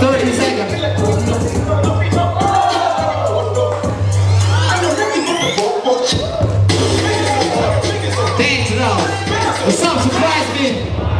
30 seconds. Thanks. What's up, surprise me?